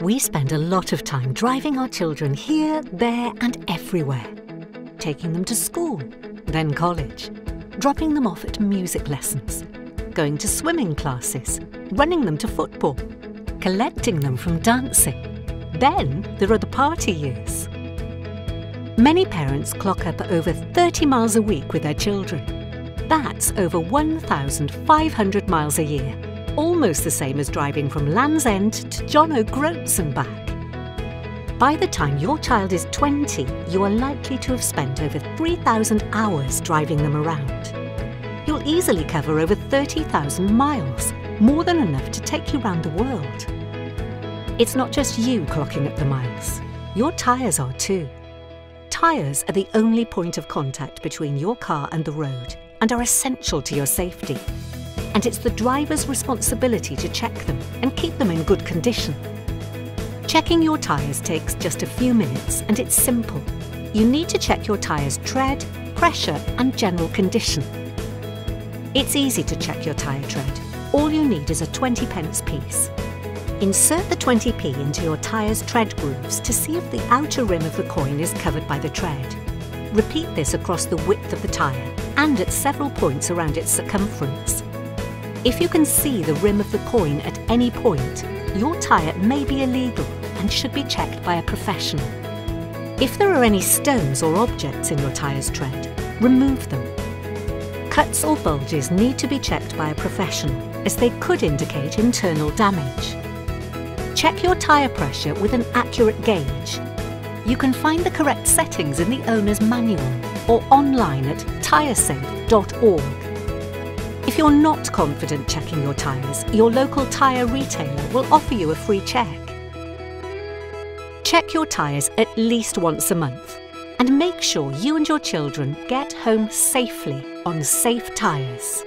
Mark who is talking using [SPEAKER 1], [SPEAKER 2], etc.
[SPEAKER 1] We spend a lot of time driving our children here, there and everywhere. Taking them to school, then college, dropping them off at music lessons, going to swimming classes, running them to football, collecting them from dancing. Then there are the party years. Many parents clock up over 30 miles a week with their children. That's over 1,500 miles a year, almost the same as driving from Land's End to John O'Groats and back. By the time your child is 20, you are likely to have spent over 3,000 hours driving them around. You'll easily cover over 30,000 miles, more than enough to take you round the world. It's not just you clocking up the miles, your tyres are too. Tyres are the only point of contact between your car and the road and are essential to your safety. And it's the driver's responsibility to check them and keep them in good condition. Checking your tyres takes just a few minutes and it's simple. You need to check your tyres' tread, pressure and general condition. It's easy to check your tyre tread. All you need is a 20 pence piece. Insert the 20p into your tyre's tread grooves to see if the outer rim of the coin is covered by the tread. Repeat this across the width of the tyre and at several points around its circumference. If you can see the rim of the coin at any point, your tyre may be illegal and should be checked by a professional. If there are any stones or objects in your tyre's tread, remove them. Cuts or bulges need to be checked by a professional as they could indicate internal damage. Check your tyre pressure with an accurate gauge. You can find the correct settings in the owner's manual or online at tyresafe.org. If you're not confident checking your tyres, your local tyre retailer will offer you a free check. Check your tyres at least once a month and make sure you and your children get home safely on safe tyres.